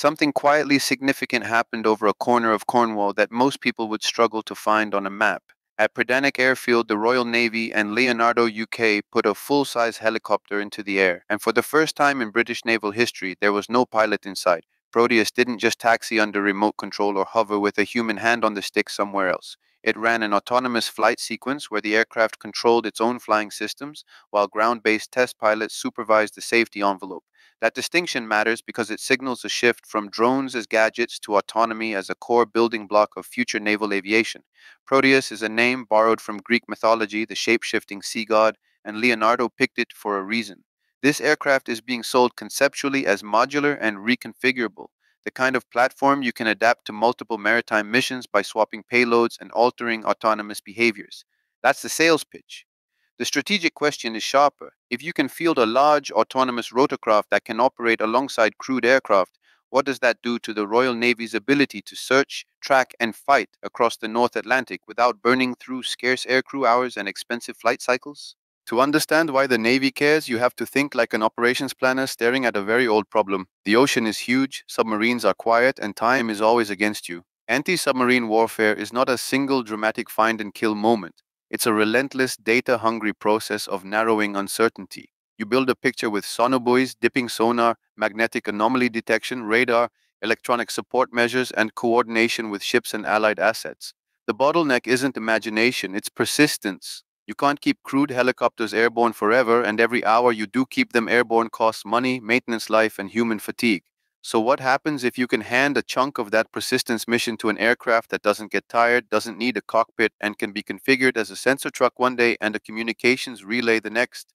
something quietly significant happened over a corner of Cornwall that most people would struggle to find on a map. At Predannack Airfield, the Royal Navy and Leonardo UK put a full-size helicopter into the air, and for the first time in British naval history, there was no pilot inside. Proteus didn't just taxi under remote control or hover with a human hand on the stick somewhere else. It ran an autonomous flight sequence where the aircraft controlled its own flying systems, while ground-based test pilots supervised the safety envelope. That distinction matters because it signals a shift from drones as gadgets to autonomy as a core building block of future naval aviation. Proteus is a name borrowed from Greek mythology, the shape-shifting sea god, and Leonardo picked it for a reason. This aircraft is being sold conceptually as modular and reconfigurable the kind of platform you can adapt to multiple maritime missions by swapping payloads and altering autonomous behaviors. That's the sales pitch. The strategic question is sharper. If you can field a large autonomous rotorcraft that can operate alongside crewed aircraft, what does that do to the Royal Navy's ability to search, track, and fight across the North Atlantic without burning through scarce aircrew hours and expensive flight cycles? To understand why the Navy cares, you have to think like an operations planner staring at a very old problem. The ocean is huge, submarines are quiet, and time is always against you. Anti submarine warfare is not a single dramatic find and kill moment. It's a relentless, data hungry process of narrowing uncertainty. You build a picture with sonobuoys, dipping sonar, magnetic anomaly detection, radar, electronic support measures, and coordination with ships and allied assets. The bottleneck isn't imagination, it's persistence. You can't keep crewed helicopters airborne forever, and every hour you do keep them airborne costs money, maintenance life, and human fatigue. So what happens if you can hand a chunk of that persistence mission to an aircraft that doesn't get tired, doesn't need a cockpit, and can be configured as a sensor truck one day and a communications relay the next?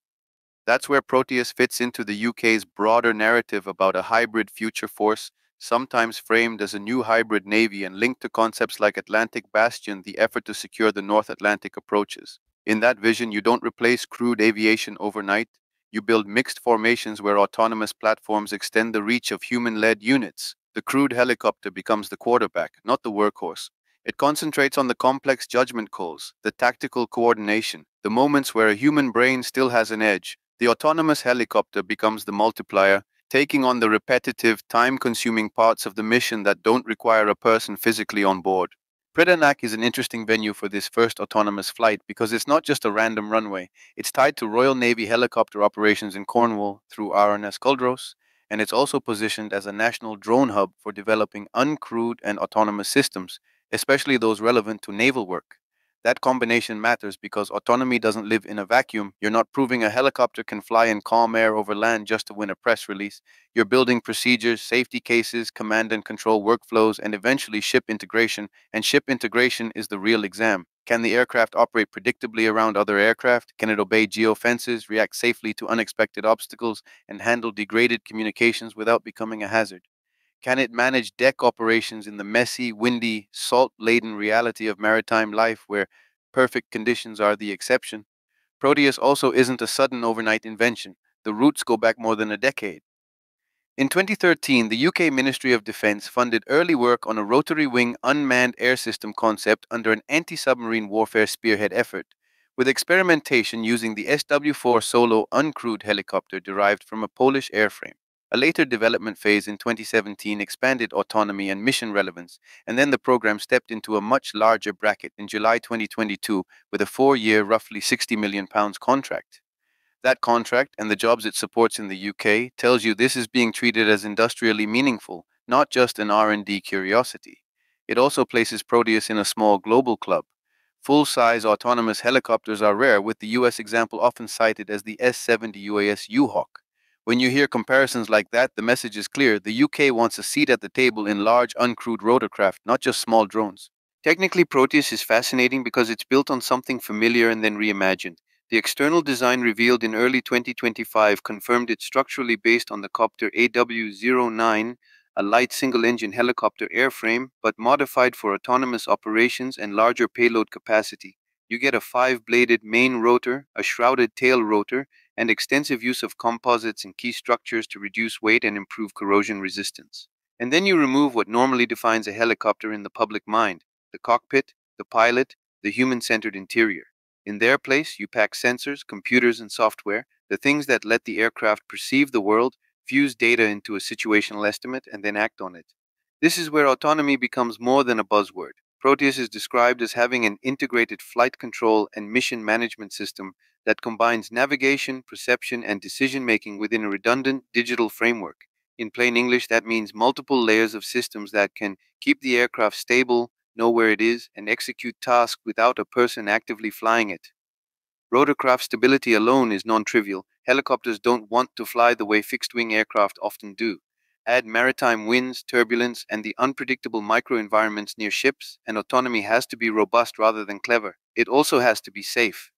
That's where Proteus fits into the UK's broader narrative about a hybrid future force, sometimes framed as a new hybrid navy and linked to concepts like Atlantic Bastion, the effort to secure the North Atlantic approaches. In that vision, you don't replace crewed aviation overnight. You build mixed formations where autonomous platforms extend the reach of human led units. The crewed helicopter becomes the quarterback, not the workhorse. It concentrates on the complex judgment calls, the tactical coordination, the moments where a human brain still has an edge. The autonomous helicopter becomes the multiplier, taking on the repetitive, time consuming parts of the mission that don't require a person physically on board. Predannack is an interesting venue for this first autonomous flight because it's not just a random runway. It's tied to Royal Navy helicopter operations in Cornwall through RNAS Culdrose, and it's also positioned as a national drone hub for developing uncrewed and autonomous systems, especially those relevant to naval work. That combination matters because autonomy doesn't live in a vacuum. You're not proving a helicopter can fly in calm air over land just to win a press release. You're building procedures, safety cases, command and control workflows, and eventually ship integration. And ship integration is the real exam. Can the aircraft operate predictably around other aircraft? Can it obey geofences, react safely to unexpected obstacles, and handle degraded communications without becoming a hazard? Can it manage deck operations in the messy, windy, salt laden reality of maritime life where perfect conditions are the exception? Proteus also isn't a sudden overnight invention. The roots go back more than a decade. In 2013, the UK Ministry of Defence funded early work on a rotary wing unmanned air system concept under an anti submarine warfare spearhead effort, with experimentation using the SW 4 Solo uncrewed helicopter derived from a Polish airframe. A later development phase in 2017 expanded autonomy and mission relevance, and then the program stepped into a much larger bracket in July 2022 with a four-year, roughly 60 million pounds contract. That contract and the jobs it supports in the UK tells you this is being treated as industrially meaningful, not just an R&D curiosity. It also places Proteus in a small global club. Full-size autonomous helicopters are rare, with the US example often cited as the S-70 UAS U-Hawk. When you hear comparisons like that, the message is clear. The UK wants a seat at the table in large, uncrewed rotorcraft, not just small drones. Technically, Proteus is fascinating because it's built on something familiar and then reimagined. The external design revealed in early 2025 confirmed it's structurally based on the Kopter AW09, a light single engine helicopter airframe, but modified for autonomous operations and larger payload capacity. You get a five bladed main rotor, a shrouded tail rotor, and extensive use of composites and key structures to reduce weight and improve corrosion resistance. And then you remove what normally defines a helicopter in the public mind the cockpit, the pilot, the human centered interior. In their place, you pack sensors, computers, and software, the things that let the aircraft perceive the world, fuse data into a situational estimate, and then act on it. This is where autonomy becomes more than a buzzword. Proteus is described as having an integrated flight control and mission management system that combines navigation, perception, and decision making within a redundant digital framework. In plain English, that means multiple layers of systems that can keep the aircraft stable, know where it is, and execute tasks without a person actively flying it. Rotorcraft stability alone is non trivial. Helicopters don't want to fly the way fixed wing aircraft often do. Add maritime winds, turbulence, and the unpredictable microenvironments near ships, and autonomy has to be robust rather than clever. It also has to be safe.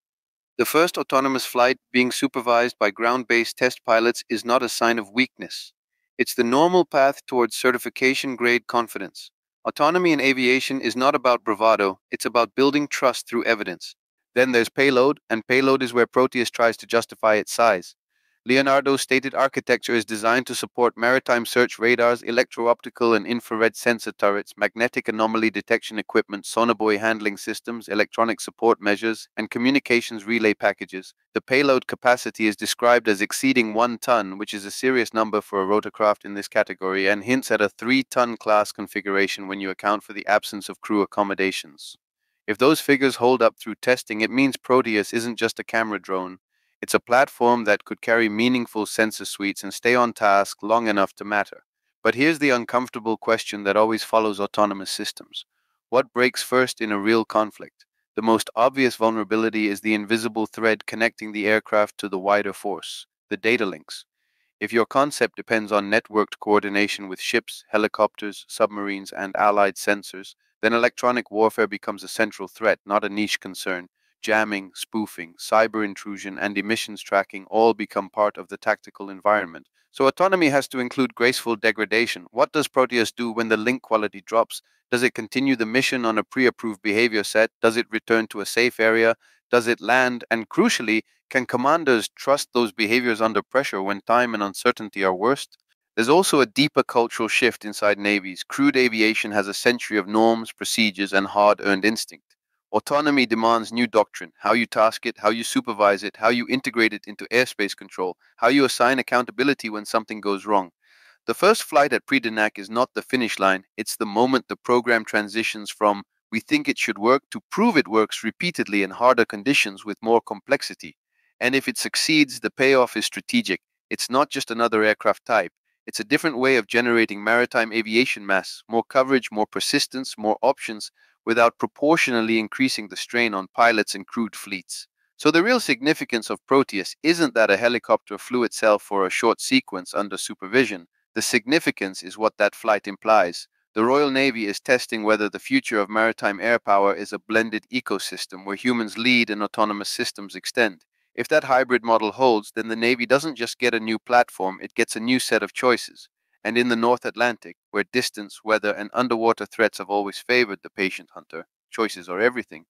The first autonomous flight being supervised by ground based test pilots is not a sign of weakness. It's the normal path towards certification grade confidence. Autonomy in aviation is not about bravado, it's about building trust through evidence. Then there's payload, and payload is where Proteus tries to justify its size. Leonardo's stated architecture is designed to support maritime search radars, electro-optical and infrared sensor turrets, magnetic anomaly detection equipment, sonobuoy handling systems, electronic support measures, and communications relay packages. The payload capacity is described as exceeding one ton, which is a serious number for a rotorcraft in this category, and hints at a three-ton class configuration when you account for the absence of crew accommodations. If those figures hold up through testing, it means Proteus isn't just a camera drone. It's a platform that could carry meaningful sensor suites and stay on task long enough to matter. But here's the uncomfortable question that always follows autonomous systems. What breaks first in a real conflict? The most obvious vulnerability is the invisible thread connecting the aircraft to the wider force, the data links. If your concept depends on networked coordination with ships, helicopters, submarines, and allied sensors, then electronic warfare becomes a central threat, not a niche concern jamming, spoofing, cyber intrusion, and emissions tracking all become part of the tactical environment. So autonomy has to include graceful degradation. What does Proteus do when the link quality drops? Does it continue the mission on a pre-approved behavior set? Does it return to a safe area? Does it land? And crucially, can commanders trust those behaviors under pressure when time and uncertainty are worst? There's also a deeper cultural shift inside navies. Crewed aviation has a century of norms, procedures, and hard-earned instinct. Autonomy demands new doctrine how you task it, how you supervise it, how you integrate it into airspace control, how you assign accountability when something goes wrong. The first flight at Predannack is not the finish line, it's the moment the program transitions from we think it should work to prove it works repeatedly in harder conditions with more complexity. And if it succeeds, the payoff is strategic. It's not just another aircraft type. It's a different way of generating maritime aviation mass, more coverage, more persistence, more options, without proportionally increasing the strain on pilots and crewed fleets. So the real significance of Proteus isn't that a helicopter flew itself for a short sequence under supervision. The significance is what that flight implies. The Royal Navy is testing whether the future of maritime air power is a blended ecosystem where humans lead and autonomous systems extend. If that hybrid model holds, then the Navy doesn't just get a new platform, it gets a new set of choices and in the North Atlantic, where distance, weather, and underwater threats have always favored the patient hunter, choices are everything.